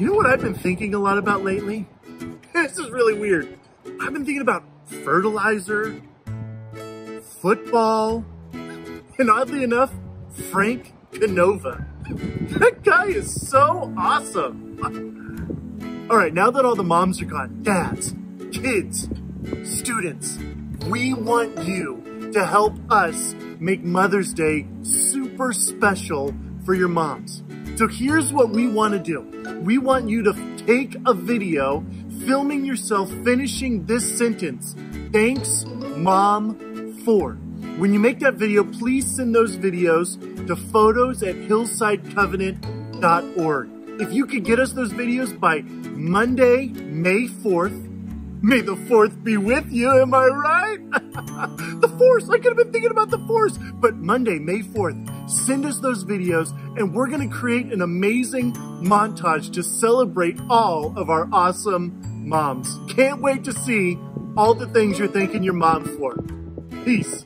You know what I've been thinking a lot about lately? this is really weird. I've been thinking about fertilizer, football, and oddly enough, Frank Canova. That guy is so awesome. All right, now that all the moms are gone, dads, kids, students, we want you to help us make Mother's Day super special for your moms. So here's what we want to do. We want you to take a video filming yourself finishing this sentence. Thanks, Mom, for. When you make that video, please send those videos to photos at hillsidecovenant.org. If you could get us those videos by Monday, May 4th, May the 4th be with you, am I right? the Force, I could have been thinking about the Force. But Monday, May 4th, send us those videos and we're gonna create an amazing montage to celebrate all of our awesome moms. Can't wait to see all the things you're thanking your mom for. Peace.